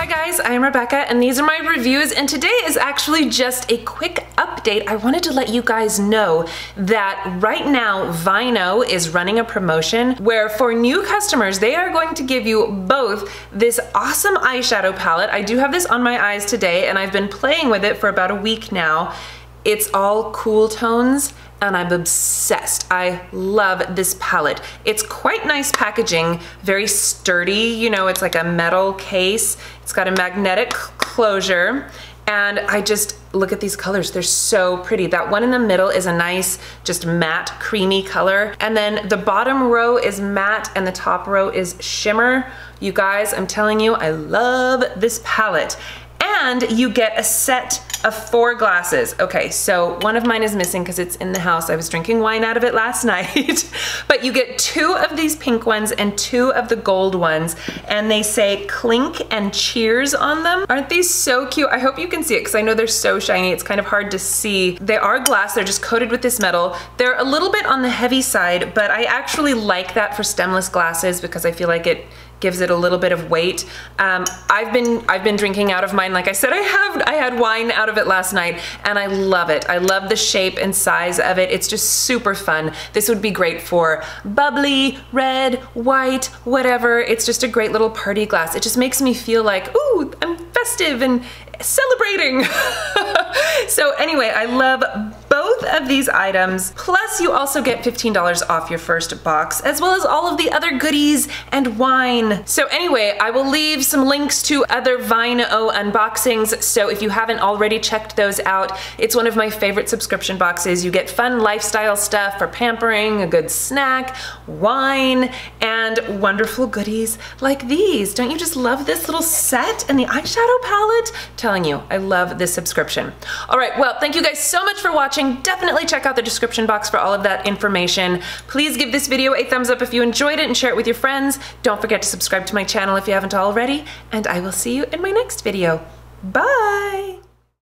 Hi guys, I am Rebecca and these are my reviews and today is actually just a quick update. I wanted to let you guys know that right now Vino is running a promotion where for new customers they are going to give you both this awesome eyeshadow palette. I do have this on my eyes today and I've been playing with it for about a week now. It's all cool tones and I'm obsessed. I love this palette. It's quite nice packaging, very sturdy, you know, it's like a metal case. It's got a magnetic closure and I just look at these colors they're so pretty that one in the middle is a nice just matte creamy color and then the bottom row is matte and the top row is shimmer you guys I'm telling you I love this palette and you get a set of four glasses. Okay, so one of mine is missing because it's in the house. I was drinking wine out of it last night. but you get two of these pink ones and two of the gold ones. And they say clink and cheers on them. Aren't these so cute? I hope you can see it because I know they're so shiny. It's kind of hard to see. They are glass. They're just coated with this metal. They're a little bit on the heavy side, but I actually like that for stemless glasses because I feel like it gives it a little bit of weight. Um, I've been I've been drinking out of mine. Like I said, I have I had wine out of it last night, and I love it. I love the shape and size of it. It's just super fun. This would be great for bubbly, red, white, whatever. It's just a great little party glass. It just makes me feel like, ooh, I'm festive and celebrating. so anyway, I love both of these items. Plus you also get $15 off your first box as well as all of the other goodies and wine. So anyway, I will leave some links to other Vino unboxings. So if you haven't already checked those out, it's one of my favorite subscription boxes. You get fun lifestyle stuff for pampering, a good snack, wine, and wonderful goodies like these. Don't you just love this little set and the eyeshadow palette? Telling you, I love this subscription. All right, well, thank you guys so much for watching. Definitely check out the description box for all of that information. Please give this video a thumbs up if you enjoyed it and share it with your friends. Don't forget to subscribe to my channel if you haven't already, and I will see you in my next video. Bye!